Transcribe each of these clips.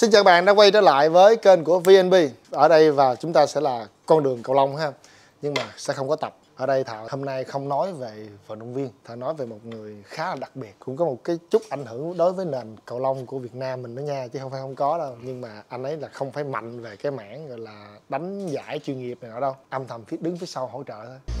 Xin chào bạn, đã quay trở lại với kênh của VNB Ở đây và chúng ta sẽ là con đường cầu lông ha. Nhưng mà sẽ không có tập. Ở đây Thảo hôm nay không nói về vận động viên, Thảo nói về một người khá là đặc biệt. Cũng có một cái chút ảnh hưởng đối với nền cầu lông của Việt Nam mình đó nha, Chứ không phải không có đâu. Nhưng mà anh ấy là không phải mạnh về cái mảng gọi là đánh giải chuyên nghiệp này nọ đâu. Âm thầm phía, đứng phía sau hỗ trợ thôi.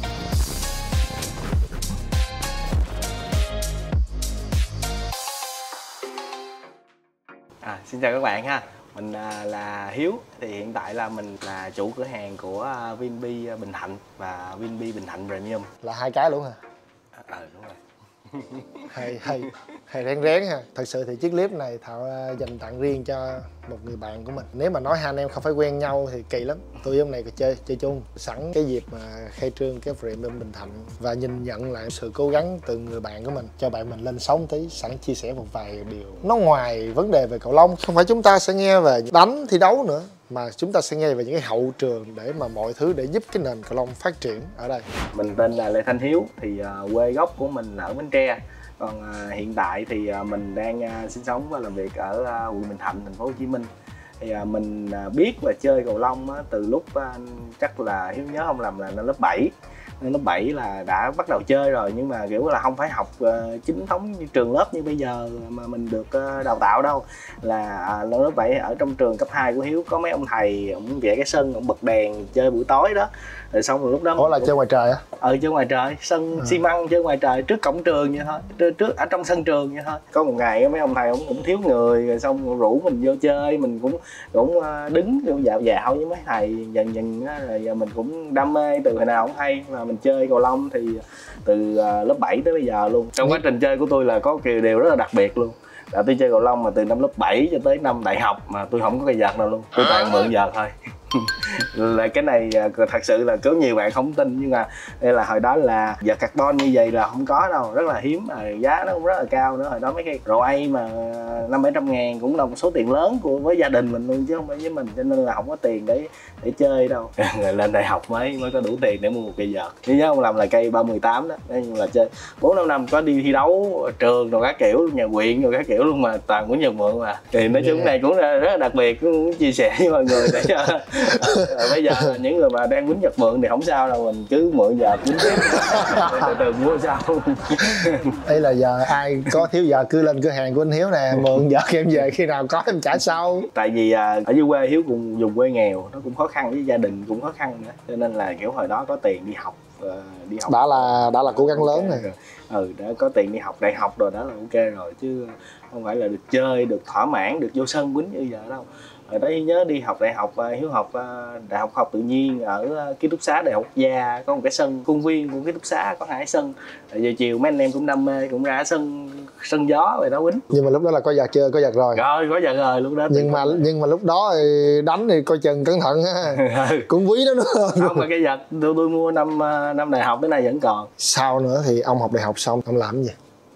À, xin chào các bạn ha. Mình à, là Hiếu. Thì hiện tại là mình là chủ cửa hàng của à, Vinbi Bình Thạnh và Vinbi Bình Thạnh Premium. Là hai cái luôn hả? à, ừ, đúng rồi hay hay. Hay rén rén ha. Thật sự thì chiếc clip này thảo dành tặng riêng cho một người bạn của mình. Nếu mà nói hai anh em không phải quen nhau thì kỳ lắm. Tôi với ông này có chơi chơi chung. Sẵn cái dịp mà khai trương cái frame bên bình thạnh và nhìn nhận lại sự cố gắng từ người bạn của mình, cho bạn mình lên sóng tí, sẵn chia sẻ một vài điều. Nó ngoài vấn đề về cầu lông, không phải chúng ta sẽ nghe về đánh thi đấu nữa mà chúng ta sẽ nghe về những cái hậu trường để mà mọi thứ để giúp cái nền cầu lông phát triển ở đây. Mình tên là Lê Thanh Hiếu thì uh, quê gốc của mình là ở Bến Tre. Còn uh, hiện tại thì uh, mình đang uh, sinh sống và làm việc ở uh, quận Bình Thạnh thành phố Hồ Chí Minh. Thì uh, mình uh, biết và chơi cầu lông uh, từ lúc uh, chắc là Hiếu nhớ không làm là năm lớp 7 nên lớp 7 là đã bắt đầu chơi rồi nhưng mà kiểu là không phải học uh, chính thống như trường lớp như bây giờ mà mình được uh, đào tạo đâu. Là uh, lớp 7 ở trong trường cấp 2 của Hiếu có mấy ông thầy ông vẽ cái sân ông bật đèn chơi buổi tối đó rồi xong rồi lúc đó Ủa là chơi ngoài trời á? ờ chơi ngoài trời. Sân Ừ. xi măng chơi ngoài trời trước cổng trường vậy thôi. Trước, trước ở trong sân trường vậy thôi. Có một ngày mấy ông thầy ông cũng thiếu người rồi xong rủ mình vô chơi. Mình cũng cũng ờ, đứng vô dạo dạo với mấy thầy dần dần á, rồi giờ mình cũng đam mê từ hồi nào cũng hay. Mà mình chơi cầu lông thì từ ờ, lớp 7 tới bây giờ luôn. Trong quá trình chơi của tôi là có kiểu điều rất là đặc biệt luôn. Là tôi chơi cầu lông mà từ năm lớp 7 cho tới năm đại học mà tôi không có cây vợt nào luôn. Tôi toàn mượn vợt thôi là cái này à, thật sự là có nhiều bạn không tin, nhưng mà đây là hồi đó là giờ carbon như vậy là không có đâu, rất là hiếm mà giá nó cũng rất là cao nữa. Hồi đó mấy cái rổ A mà năm bảy trăm ngàn cũng là một số tiền lớn của, với gia đình mình luôn chứ không phải với mình, cho nên là không có tiền để để chơi đâu. Rồi lên đại học mới mới có đủ tiền để mua một cây vợt. Nếu nhớ không làm là cây ba mười tám đó nhưng là chơi bốn năm năm có đi thi đấu, trường rồi các kiểu, nhà quyện rồi các kiểu luôn mà, toàn của nhờ mượn mà. Thì nói chung này cũng rất là đặc biệt, cũng chia sẻ với mọi người để cho Ờ, bây giờ những người mà đang quýnh giật mượn thì không sao đâu mình cứ mượn giờ quýnh tiếp. Từ từ mua sao. Đây là giờ ai có thiếu giờ cứ lên cửa hàng của anh Hiếu nè mượn vợ em về khi nào có em trả sau. Tại vì à, ở dưới quê hiếu cũng dùng quê nghèo nó cũng khó khăn với gia đình cũng khó khăn nữa. Cho nên là kiểu hồi đó có tiền đi học ờ, đi học. Đã là đã là cố gắng lớn này ừ đã có tiền đi học đại học rồi đó là ok rồi. Chứ không phải là được chơi được thỏa mãn được vô sân quýnh như giờ đâu. Ở đấy nhớ đi học đại học à, hiếu học à, đại học học tự nhiên ở à, ký túc xá đại học gia. Có một cái sân công viên của ký túc xá có hai sân. Rồi giờ chiều mấy anh em cũng đam mê cũng ra sân sân gió rồi đó quýnh. Nhưng mà lúc đó là có giờ chơi có giờ rồi. Rồi có giờ rồi lúc đó nhưng mà nhưng mà lúc đó thì đánh thì coi chừng cẩn thận ha. Ừ. cũng quý đó. Nữa không mà cái vật tôi, tôi mua năm năm đại học tới nay vẫn còn. Sau nữa thì ông học đại học xong ông làm gì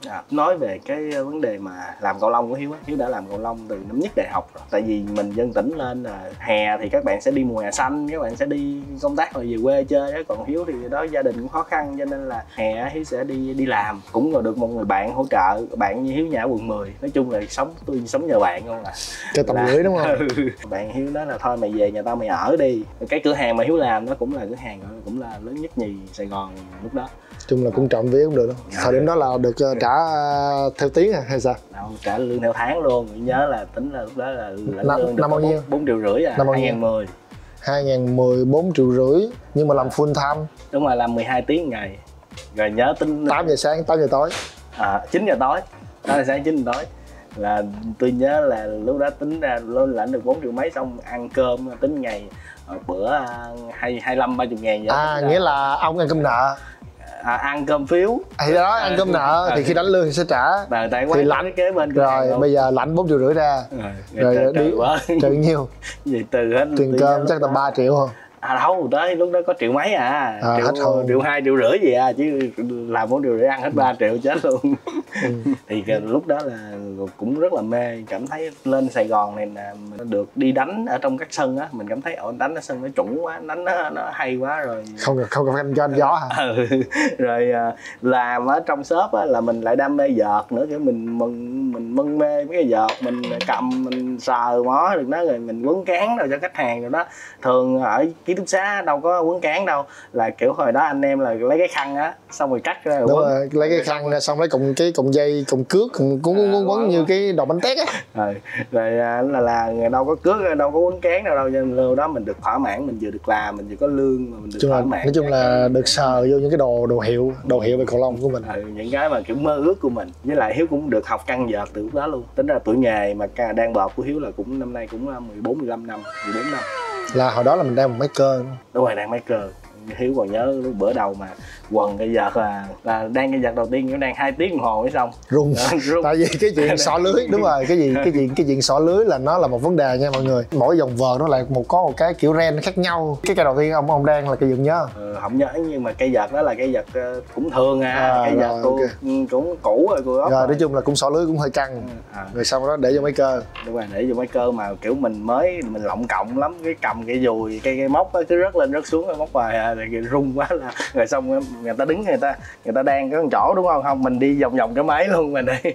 À, nói về cái vấn đề mà làm cầu lông của Hiếu á, Hiếu đã làm cầu lông từ năm nhất đại học rồi. Tại vì mình dân tỉnh lên là hè thì các bạn sẽ đi mùa hè xanh, các bạn sẽ đi công tác rồi về quê chơi á. Còn Hiếu thì đó gia đình cũng khó khăn cho nên là hè Hiếu sẽ đi đi làm. Cũng rồi được một người bạn hỗ trợ, bạn như Hiếu nhà ở quận 10. Nói chung là sống tôi sống nhờ bạn không à. cái tầm gửi đúng không Ừ. bạn Hiếu nói là thôi mày về nhà tao mày ở đi. Cái cửa hàng mà Hiếu làm nó cũng là cửa hàng cũng là lớn nhất nhì Sài Gòn lúc đó. chung là cũng trộm vía cũng được đó thời điểm đó là được ờ, trả ờ, theo tiếng à hay sao? Đâu trả lương theo tháng luôn nhớ là tính là lúc đó là lãnh Năm- lương năm bao nhiêu? bốn triệu rưỡi à Năm bao nhiêu? 2010 2014 triệu rưỡi nhưng mà làm full time. Đúng rồi làm 12 tiếng ngày. Rồi nhớ tính 8 giờ sáng 8 giờ tối. À, 9 giờ tối. Đó là sáng 9 giờ tối. Là tôi nhớ là lúc đó tính ra lên lãnh được 4 triệu mấy xong ăn cơm tính ngày ờ, bữa hai hai lăm ba chục ngàn vậy à nghĩa là ông ăn cơm nợ à, ăn cơm phiếu. Thì đó ăn cơm nợ À. thì khi đánh lương thì sẽ trả. Tại tại Thì lãnh kế bên rồi bây giờ lãnh 4 triệu rưỡi ra. Rồi, rồi trời, đi- quá. trừ nhiêu gì từ hết tiền cơm chắc tầm đó- 3 triệu không à đâu tới lúc đó có triệu mấy à, À, hết triệu hồn. triệu hai triệu rưỡi gì à chứ làm một triệu rưỡi ăn hết 3 triệu chết luôn Ừ. thì lúc đó là cũng rất là mê cảm thấy lên Sài Gòn này là mình được đi đánh ở trong các sân á mình cảm thấy ở đánh ở sân nó chuẩn quá đánh nó, nó hay quá rồi không không cần anh cho anh gió hả ừ. rồi à, làm ở trong shop á, là mình lại đam mê vợt nữa kiểu mình mừng mình mân mê mấy cái vợt mình cầm mình sờ mó được nó rồi mình quấn cán đâu cho khách hàng rồi đó thường ở ký túc xá đâu có quấn cán đâu. Là kiểu hồi đó anh em là lấy cái khăn á xong rồi cắt ra rồi đúng quấn. rồi lấy cái khăn ra xong lấy cùng cái cùng dây cùng cước cùng cuốn cuốn cuốn quấn như cái đồ bánh tét á. Rồi rồi à, là là đâu có cước đâu có quấn cán đâu đâu. Nên lúc đó mình được thỏa mãn mình vừa được làm mình vừa có lương mà mình được chung thỏa mãn nói chung là được sờ vô những cái đồ đồ hiệu đồ hiệu về cầu lông của mình. Ừ, những cái mà kiểu mơ ước của mình. Với lại hiếu cũng được học căn vợt từ lúc đó luôn. Tính ra tuổi nghề mà đang bợt của hiếu là cũng năm nay cũng 14 15 năm 14 năm là hồi đó là mình đang một máy cơ. Đúng rồi đang máy cờ hiếu còn nhớ lúc bữa đầu mà quần cái vợt là là đang cái vợt đầu tiên nó đang hai tiếng đồng hồ mới xong. Rung. Rung. tại vì cái chuyện xỏ lưới đúng rồi cái gì cái gì cái chuyện xỏ lưới là nó là một vấn đề nha mọi người. Mỗi dòng vợt nó lại một có một cái kiểu ren khác nhau. Cái cây đầu tiên ông ông đang là cây dựng nhớ ừ, không nhớ nhưng mà cây vợt đó là cây vợt ờ, cũng thường à, À, cây vợt rồi, cô ok. ừ, cũng cũ rồi cô rồi đó nói chung là cũng xỏ lưới cũng hơi căng. À, rồi sau đó để vô máy cơ. Đúng rồi để vô máy cơ mà kiểu mình mới mình lộng cộng lắm cái cầm cái dùi cái cái móc á cứ rớt lên rớt xuống cái móc hoài à, rồi rung quá là rồi xong người ta đứng người ta người ta đang cái con chỗ đúng không không mình đi vòng vòng cái máy luôn mình đi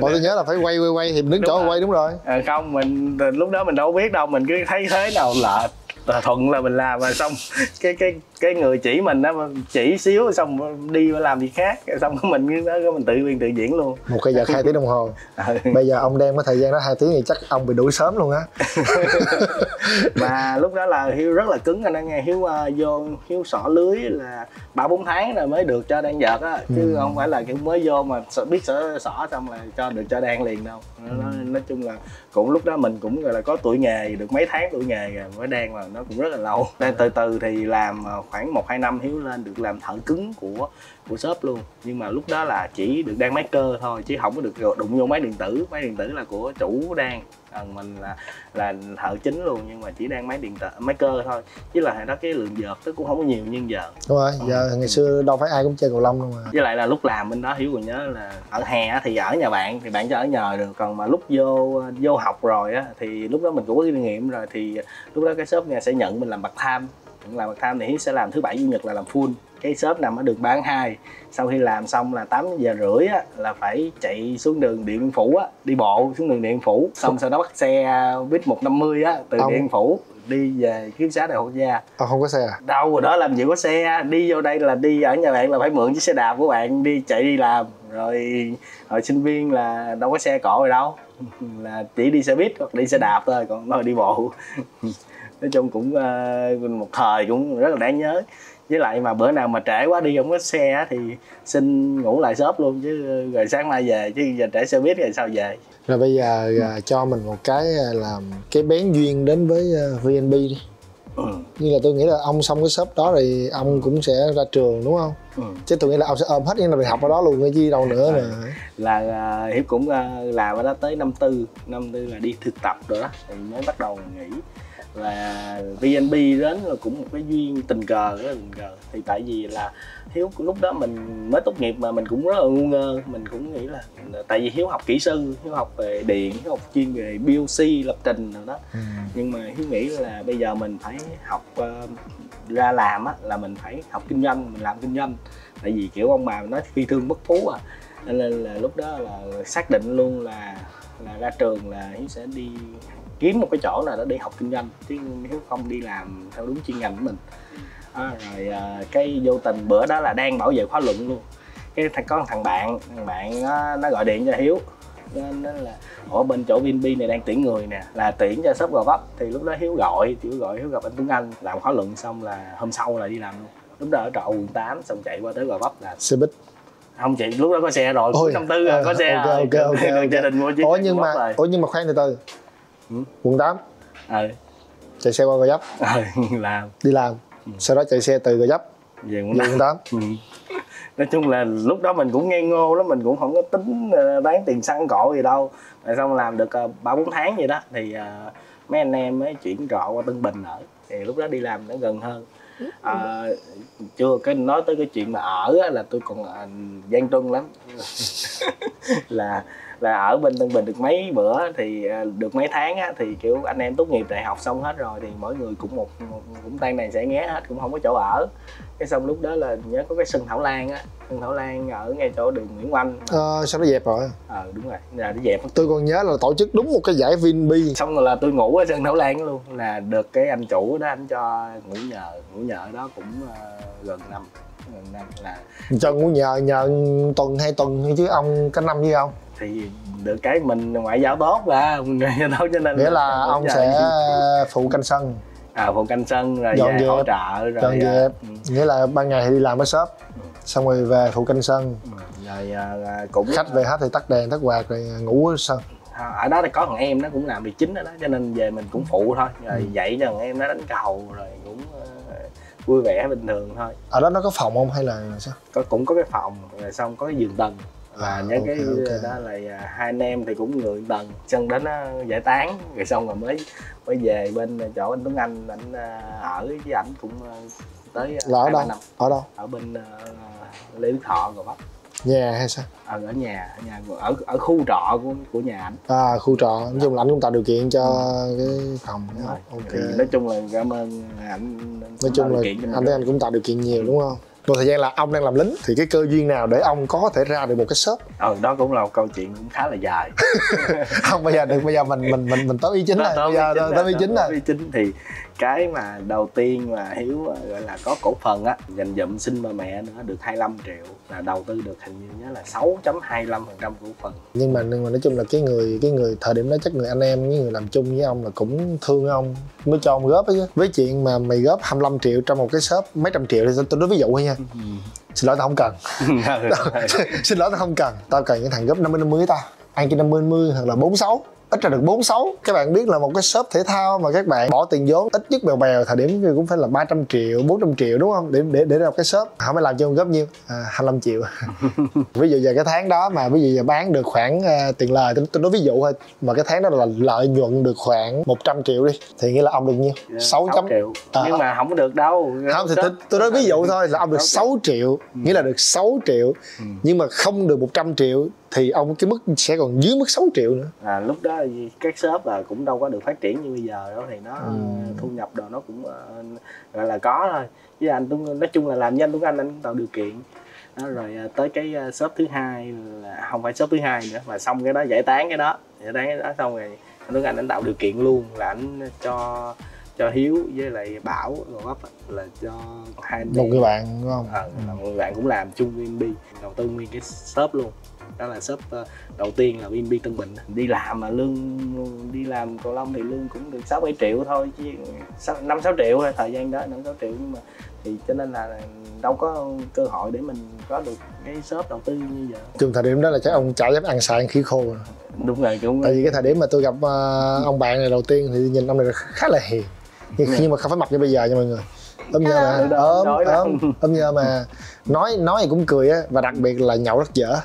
bọn tôi nhớ là phải quay quay quay thì mình đứng Đúng chỗ rồi. quay đúng rồi à, không mình lúc đó mình đâu có biết đâu mình cứ thấy thế nào lệch là thuận là mình làm mà xong cái cái cái người chỉ mình đó chỉ xíu xong đi làm gì khác xong cái mình đó cái mình tự biên tự diễn luôn. Một cây vợt hai tiếng đồng hồ. Ừ. bây giờ ông đang có thời gian đó hai tiếng thì chắc ông bị đuổi sớm luôn á. Mà lúc đó là hiếu rất là cứng anh nghe hiếu uh, vô hiếu xỏ lưới là ba bốn tháng rồi mới được cho đan vợt á. Chứ Ừ. không phải là kiểu mới vô mà biết xỏ xỏ xong là cho được cho đan liền đâu. Ừ. nói chung là cũng lúc đó mình cũng gọi là có tuổi nghề được mấy tháng tuổi nghề rồi mới đan mà nó cũng rất là lâu. Đang từ từ thì làm ờ, khoảng một hai năm hiếu lên được làm thợ cứng của của shop luôn. Nhưng mà lúc đó là chỉ được đan máy cơ thôi chứ không có được đụng vô máy điện tử. Máy điện tử là của chủ đan. Còn mình là là thợ chính luôn nhưng mà chỉ đang máy điện tử máy cơ thôi. Chứ là hồi đó cái lượng vợt nó cũng không có nhiều như giờ. Đúng rồi giờ ngày xưa đâu phải ai cũng chơi cầu lông đâu mà. Với lại là lúc làm bên đó hiếu còn nhớ là ở hè thì ở nhà bạn thì bạn cho ở nhờ được. Còn mà lúc vô vô học rồi á thì lúc đó mình cũng có kinh nghiệm rồi. Thì lúc đó cái shop nhà sẽ nhận mình làm part time làm part time thì hiếu sẽ làm thứ bảy chủ nhật là làm full. Cái shop nằm ở đường bán hai. Sau khi làm xong là 8 giờ rưỡi á, là phải chạy xuống đường điện phủ á, đi bộ xuống đường điện phủ. Xong sau đó bắt xe buýt 150 á từ Ông- điện phủ đi về ký túc xá đại học quốc gia ông không có xe à? Đâu rồi đó làm gì có xe đi vô đây là đi ở nhà bạn là phải mượn chiếc xe đạp của bạn đi chạy đi làm. Rồi hồi sinh viên là đâu có xe cộ rồi đâu. Là chỉ đi xe buýt hoặc đi xe đạp thôi còn nói đi bộ nói chung cũng ờ, một thời cũng rất là đáng nhớ. Với lại mà bữa nào mà trễ quá đi không có xe thì xin ngủ lại shop luôn chứ rồi sáng mai về. Chứ giờ trễ xe buýt rồi sao về? Rồi bây giờ à, cho mình một cái à, làm cái bén duyên đến với VNB đi. Ừ. như là tôi nghĩ là ông xong cái shop đó thì ông cũng sẽ ra trường đúng không? Ừ. chứ tôi nghĩ là ông sẽ ôm hết những năm đại học ở đó luôn cái chi đâu nữa mà. Là à, hiếu cũng làm ở đó tới năm tư. Năm tư là đi thực tập rồi đó thì mới bắt đầu nghỉ và VNB đến là cũng một cái duyên tình cờ rất là tình cờ. Thì tại vì là hiếu lúc đó mình mới tốt nghiệp mà mình cũng rất là ngu ngơ. Mình cũng nghĩ là tại vì hiếu học kỹ sư hiếu học về điện hiếu học chuyên về PLC lập trình rồi đó. Ừ. nhưng mà hiếu nghĩ là bây giờ mình phải học ờ, ra làm á là mình phải học kinh doanh mình làm kinh doanh. Tại vì kiểu ông bà nói phi thương bất phú à. Nên là lúc đó là xác định luôn là là ra trường là hiếu sẽ đi kiếm một cái chỗ nào đó để học kinh doanh chứ hiếu không đi làm theo đúng chuyên ngành của mình. À, rồi à, cái vô tình bữa đó là đang bảo vệ khóa luận luôn. Cái thằng có một thằng bạn thằng bạn nó, nó gọi điện cho hiếu. Nên nó là ở bên chỗ Vinb này đang tuyển người nè là tuyển cho shop gò vấp. Thì lúc đó hiếu gọi hiếu gọi hiếu gặp anh Tuấn Anh làm khóa luận xong là hôm sau là đi làm luôn. Lúc đó ở trọ quận 8 xong chạy qua tới gò vấp là xe buýt. Không chị lúc đó có xe rồi cuối năm tư rồi có à, xe ok, rồi ok, ok, Còn ok. gia đình mua chiếc ủa xe nhưng mà ủa nhưng mà khoan từ từ Ừ. quận 8 ừ. Chạy xe qua gò vấp. Ừ, làm. Đi làm. Ừ. sau đó chạy xe từ gò vấp về quận 8 ừ. nói chung là lúc đó mình cũng ngây ngô lắm mình cũng không có tính ờ, bán tiền xăng cộ gì đâu. Rồi xong làm được ờ, ba bốn tháng vậy đó thì ờ, mấy anh em mới chuyển trọ qua Tân Bình ở. Thì lúc đó đi làm nó gần hơn. À, chưa cái nói tới cái chuyện mà ở á, là tôi còn à, gian truân lắm. Là là ở bên Tân Bình được mấy bữa thì à, được mấy tháng á, thì kiểu anh em tốt nghiệp đại học xong hết rồi thì mỗi người cũng một, một cũng tan đàn sẽ nghé hết cũng không có chỗ ở. Cái xong lúc đó là nhớ có cái sân Thảo Lan á sân Thảo Lan ở ngay chỗ đường Nguyễn Oanh. Ờ, sao nó dẹp rồi. Ờ đúng rồi là nó dẹp. Tôi còn nhớ là tổ chức đúng một cái giải Vinbi xong rồi là tôi ngủ ở sân Thảo Lan luôn là được cái anh chủ đó anh cho ngủ nhờ ngủ nhờ đó cũng ờ, gần năm gần năm là cho ngủ nhờ nhờ tuần hai tuần chứ ông cái năm với ông thì được cái mình ngoại giao tốt mà. Ngoại giao tốt cho nên nghĩa là ông sẽ phụ canh sân. À phụ canh sân rồi Dọn về hỗ trợ rồi dọn à, dẹp. ừ, nghĩa là ban ngày thì đi làm ở shop xong rồi về phụ canh sân. Ừ, rồi à, à, cũng khách về hết thì tắt đèn tắt quạt rồi ngủ ở sân. À, ở đó thì có thằng em nó cũng làm việc chính ở đó cho nên về mình cũng phụ thôi. Rồi Ừ. dạy cho thằng em nó đánh cầu rồi cũng ờ, vui vẻ bình thường thôi. Ở đó nó có phòng không hay là sao? Có cũng có cái phòng rồi xong có cái giường tầng và À, nhớ cái ok, ok. đó là à, hai anh em thì cũng người tầng chân đến giải tán. Rồi xong rồi mới mới về bên chỗ anh Tuấn Anh anh à, ở với ảnh cũng à, tới là ở đâu? năm. Ở đâu? Ở bên à, Lê Đức Thọ rồi Bắc nhà hay sao? Ở ở nhà ở nhà ở ở khu trọ của của nhà ảnh. À khu trọ. Nói chung là anh cũng tạo điều kiện cho cái phòng Đúng rồi. ok. thì nói chung là cảm ơn ảnh nói chung là anh thấy anh cũng tạo điều kiện nhiều đúng không một thời gian là ông đang làm lính thì cái cơ duyên nào để ông có thể ra được một cái shop? Ừ đó cũng là một câu chuyện cũng khá là dài. Không bây giờ được bây giờ mình mình mình mình tới ý chính rồi Đó, bây giờ tới ý chính rồi ý chính thì cái mà đầu tiên mà hiếu ờ, gọi là có cổ phần á dành dụm xin ba mẹ nữa được 25 triệu là đầu tư được hình như nhớ là 6.25 phần trăm cổ phần. Nhưng mà nhưng mà nói chung là cái người cái người thời điểm đó chắc người anh em với người làm chung với ông là cũng thương ông mới cho ông góp ấy chứ. Với chuyện mà mày góp 25 triệu trong một cái shop mấy trăm triệu thì tôi nói ví dụ thôi nha. Xin lỗi tao không cần. Xin lỗi tao không cần. Tao cần những thằng góp 50 50 với tao ăn trên 50 50 hoặc là 46 ít ra được 46 các bạn biết là một cái shop thể thao mà các bạn bỏ tiền vốn ít nhất bèo bèo thời điểm cũng phải là 300 triệu 400 triệu đúng không? Để để để ra một cái shop. Họ mới làm cho ông góp nhiêu à, 25 triệu. Ví dụ giờ cái tháng đó mà ví dụ giờ bán được khoảng ờ, tiền lời tôi, tôi nói ví dụ thôi mà cái tháng đó là lợi nhuận được khoảng 100 triệu đi thì nghĩa là ông được nhiêu? 6 chấm. triệu. À. nhưng mà không có được đâu. không thì tôi, tôi nói ví dụ thôi là ông được 6 triệu. nghĩa là được 6 triệu Ừ. nhưng mà không được 100 triệu thì ông cái mức sẽ còn dưới mức 6 triệu nữa. À, lúc đó các shop là cũng đâu có được phát triển như bây giờ đâu thì nó Ừ. thu nhập đồ nó cũng ờ, gọi là có thôi. Với anh Tuấn nói chung là làm nhanh Tuấn Anh anh tạo điều kiện. Đó, rồi ờ, tới cái ờ, shop thứ hai là không phải shop thứ hai nữa mà xong cái đó giải tán cái đó giải tán cái đó xong rồi anh Tuấn Anh anh tạo điều kiện luôn là anh cho cho Hiếu với lại Bảo rồi bắp á, là cho hai một người bạn đúng không? Ờ, là một người bạn cũng làm chung VNB đầu tư nguyên cái shop luôn đó là shop ờ, đầu tiên là VNB Tân Bình. Đi làm mà lương đi làm cầu lông thì lương cũng được sáu bảy triệu thôi chứ năm sáu triệu thôi thời gian đó năm sáu triệu. Nhưng mà thì cho nên là đâu có cơ hội để mình có được cái shop đầu tư như giờ chung thời điểm đó là chắc ông chả dám ăn xài ăn khí khô rồi. đúng rồi cũng tại vì cái thời điểm mà tôi gặp ờ, ông bạn này đầu tiên thì nhìn ông này khá là hiền. Nhưng, nhưng mà không phải mặc như bây giờ nha mọi người. Nhơ mà Ừ, đó, ốm nói đó. ốm ốm nhơ mà. Nói nói thì cũng cười á và đặc biệt là nhậu rất dở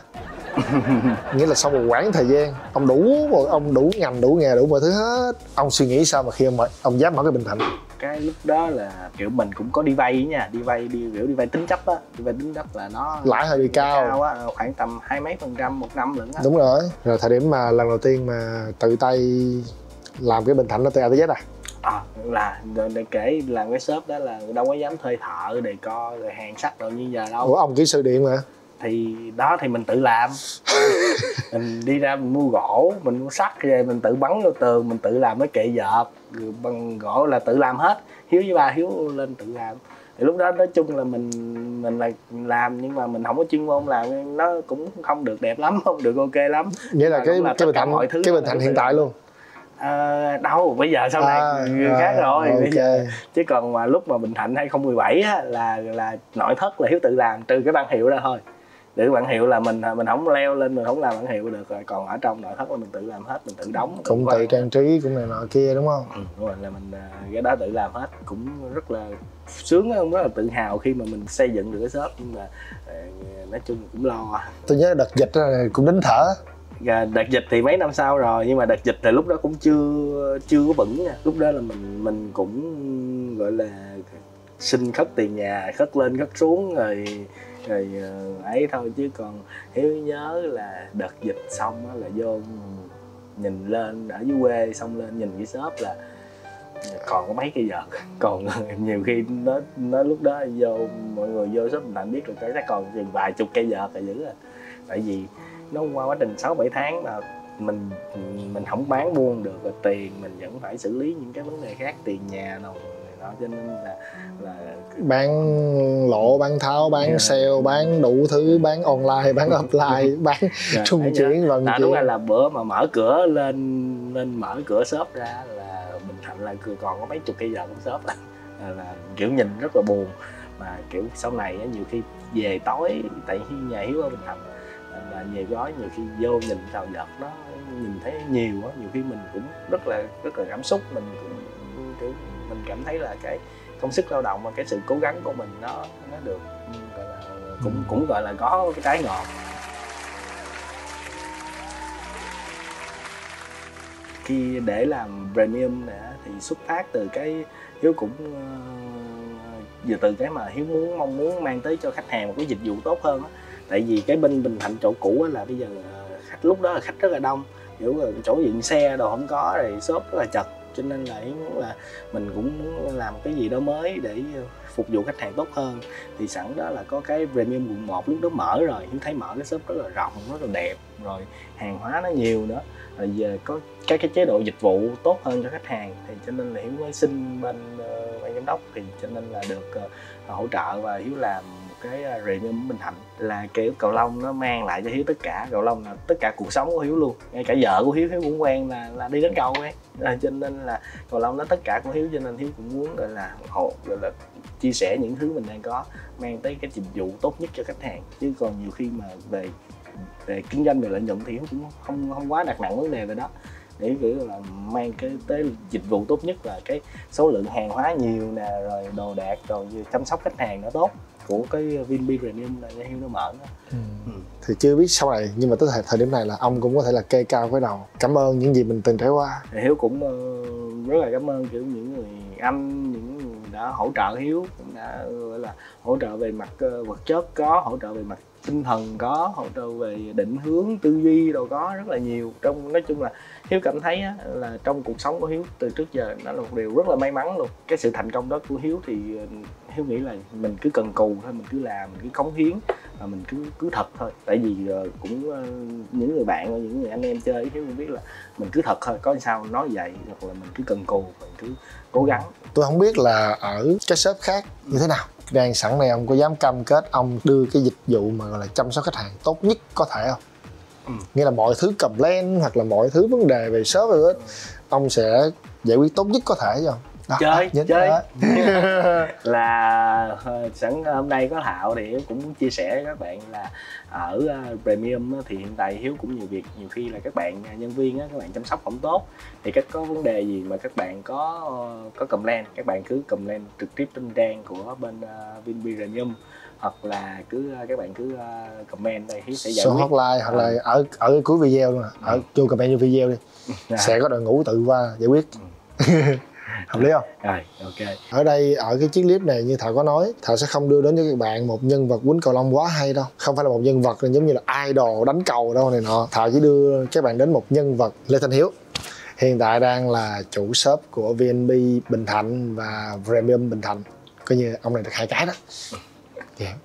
nghĩa là sau một quãng thời gian ông đủ ông đủ ngành đủ nghề đủ mọi thứ hết. Ông suy nghĩ sao mà khi ông, ông dám mở cái bình thạnh? Cái lúc đó là kiểu mình cũng có đi vay nha. Đi vay đi kiểu đi vay tính chấp á. Đi vay tính chấp là nó lãi hơi bị cao. á. Khoảng tầm hai mấy phần trăm một năm lận á. Đúng rồi. Rồi thời điểm mà lần đầu tiên mà tự tay làm cái bình thạnh đó từ A tới Z à? À, là để, để kể làm cái shop đó là đâu có dám thuê thợ để co rồi hàng sắt đâu như giờ đâu. Ủa ông kỹ sư điện mà thì đó thì mình tự làm. Mình đi ra mình mua gỗ mình mua sắt về mình tự bắn vô tường mình tự làm cái kệ dợp rồi bằng gỗ là tự làm hết. Hiếu với ba hiếu lên tự làm. Thì lúc đó nói chung là mình mình là làm nhưng mà mình không có chuyên môn làm nó cũng không được đẹp lắm không được ok lắm. Nghĩa là Mà cái là cái bình thạnh mọi thứ cái bình là thạnh hiện tại luôn? Ờ, đâu bây giờ sau này À, người à, khác rồi bây ok. giờ chứ còn mà lúc mà Bình Thạnh 2017 á, là là nội thất là Hiếu tự làm trừ cái băng hiệu ra thôi để bảng hiệu là mình mình không leo lên mình không làm bảng hiệu được rồi còn ở trong nội thất là mình tự làm hết mình tự đóng cũng tự trang trí cũng này nọ kia đúng không? Ừ, đúng rồi là mình à, cái đó tự làm hết. Cũng rất là sướng không rất là tự hào khi mà mình xây dựng được cái shop nhưng mà à, nói chung cũng lo. Tôi nhớ đợt dịch cũng đến thở. Đợt dịch thì mấy năm sau rồi nhưng mà đợt dịch thì lúc đó cũng chưa chưa có vững nha. Lúc đó là mình mình cũng gọi là xin khất tiền nhà khất lên khất xuống rồi rồi ờ, ấy thôi chứ còn hiếu nhớ là đợt dịch xong á là vô nhìn lên, ở dưới quê xong lên nhìn cái shop là còn có mấy cây vợt. Còn ờ, nhiều khi nó nó lúc đó vô, mọi người vô shop mình biết được cái nó còn chừng vài chục cây vợt là dữ à. Tại vì nó qua quá trình sáu bảy tháng mà mình mình không bán buôn được và tiền mình vẫn phải xử lý những cái vấn đề khác, tiền nhà nào đó cho nên là là bán lộ bán tháo bán yeah. Dạ. sale bán đủ thứ bán online bán offline bán yeah, dạ, trung chuyển vận chuyển đúng là, là bữa mà mở cửa lên lên mở cửa shop ra là bình thạnh là còn có mấy chục cây giờ trong shop là, là kiểu nhìn rất là buồn mà kiểu sau này nhiều khi về tối tại nhà hiếu ở bình thạnh là về gói nhiều khi vô nhìn tàu giật nó nhìn thấy nhiều á nhiều khi mình cũng rất là rất là cảm xúc mình cũng kiểu mình cảm thấy là cái công sức lao động và cái sự cố gắng của mình nó nó được gọi là cũng ừ. cũng gọi là có cái trái ngọt. Khi để làm premium này thì xuất phát từ cái hiếu cũng vừa từ cái mà hiếu muốn mong muốn mang tới cho khách hàng một cái dịch vụ tốt hơn á. Tại vì cái bên bình thạnh chỗ cũ là bây giờ ờ, khách lúc đó là khách rất là đông. Kiểu chỗ dựng xe đồ không có rồi shop rất là chật cho nên là ý muốn là mình cũng muốn làm cái gì đó mới để phục vụ khách hàng tốt hơn. Thì sẵn đó là có cái premium quận 1 lúc đó mở rồi hiếu thấy mở cái shop rất là rộng rất là đẹp rồi hàng hóa nó nhiều nữa. Rồi giờ có các cái chế độ dịch vụ tốt hơn cho khách hàng thì cho nên là hiếu mới xin bên uh, ban giám đốc thì cho nên là được uh, hỗ trợ và hiếu làm cái à, premium bình thạnh là kiểu cầu long nó mang lại cho hiếu tất cả. Cầu long là tất cả cuộc sống của hiếu luôn. Ngay cả vợ của hiếu hiếu cũng quen là là đi đến cầu ấy. À, cho nên là cầu long nó tất cả của hiếu cho nên hiếu cũng muốn gọi là hộ gọi là chia sẻ những thứ mình đang có mang tới cái dịch vụ tốt nhất cho khách hàng. Chứ còn nhiều khi mà về về kinh doanh về lợi nhuận thì hiếu cũng không không quá đặt nặng vấn đề về đó để kiểu là mang cái tới dịch vụ tốt nhất là cái số lượng hàng hóa nhiều nè rồi đồ đạc rồi chăm sóc khách hàng nó tốt của cái Vinbi Premium là Hiếu nó mở đó. Ừ. Ừ. thì chưa biết sau này nhưng mà tới thời, thời điểm này là ông cũng có thể là kê cao cái đầu cảm ơn những gì mình từng trải qua thì Hiếu cũng uh, rất là cảm ơn kiểu những người anh những người đã hỗ trợ Hiếu cũng đã gọi là hỗ trợ về mặt uh, vật chất có hỗ trợ về mặt tinh thần có hỗ trợ về định hướng tư duy đâu có rất là nhiều trong nói chung là hiếu cảm thấy á, là trong cuộc sống của hiếu từ trước giờ nó là một điều rất là may mắn luôn. Cái sự thành công đó của hiếu thì ờ, hiếu nghĩ là mình cứ cần cù thôi mình cứ làm mình cứ cống hiến và mình cứ cứ thật thôi. Tại vì ờ, cũng ờ, những người bạn những người anh em chơi hiếu cũng biết là mình cứ thật thôi có sao nói vậy hoặc là mình cứ cần cù mình cứ cố gắng. Tôi không biết là ở cái shop khác như thế nào. Đang sẵn này ông có dám cam kết ông đưa cái dịch vụ mà gọi là chăm sóc khách hàng tốt nhất có thể không? Ừ. nghĩa là mọi thứ cầm lên hoặc là mọi thứ vấn đề về shop rồi ừ. ông sẽ giải quyết tốt nhất có thể không đó, chơi đó, chơi đó. là ờ, sẵn hôm nay có thạo thì hiếu cũng chia sẻ với các bạn là ở uh, premium thì hiện tại hiếu cũng nhiều việc nhiều khi là các bạn nhân viên các bạn chăm sóc không tốt thì các có vấn đề gì mà các bạn có có complain các bạn cứ complain trực tiếp trên trang của bên vinbi premium hoặc là cứ các bạn cứ uh, comment đây hiếu sẽ giải Số quyết. hotline hoặc là ở ở cuối video luôn ở ừ. vô comment vô video đi. À. sẽ có đội ngũ tự qua giải quyết. Ừ. hợp lý không? Rồi ok. Ở đây ở cái chiếc clip này như thảo có nói thảo sẽ không đưa đến cho các bạn một nhân vật quýnh cầu lông quá hay đâu. Không phải là một nhân vật giống như là idol đánh cầu đâu này nọ. Thảo chỉ đưa các bạn đến một nhân vật lê thanh hiếu. Hiện tại đang là chủ shop của vnb bình thạnh và premium bình thạnh. Coi như ông này được hai cái đó yeah.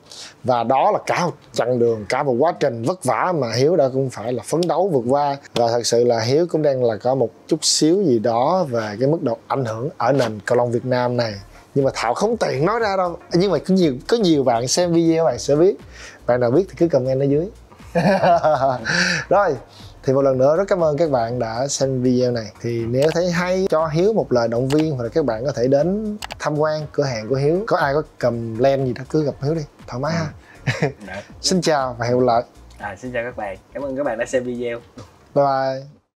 và đó là cả một chặng đường, cả một quá trình vất vả mà hiếu đã cũng phải là phấn đấu vượt qua. Và thật sự là hiếu cũng đang là có một chút xíu gì đó về cái mức độ ảnh hưởng ở nền cầu lông việt nam này. Nhưng mà thảo không tiện nói ra đâu. Nhưng mà có nhiều có nhiều bạn xem video bạn sẽ biết. Bạn nào biết thì cứ comment ở dưới. Rồi thì một lần nữa rất cảm ơn các bạn đã xem video này. Thì nếu thấy hay cho hiếu một lời động viên hoặc là các bạn có thể đến tham quan cửa hàng của hiếu. Có ai có cầm len gì đó cứ gặp hiếu đi. Thoải mái ha. Dạ. xin chào và hẹn gặp lại. À, xin chào các bạn. Cảm ơn các bạn đã xem video. Bye bye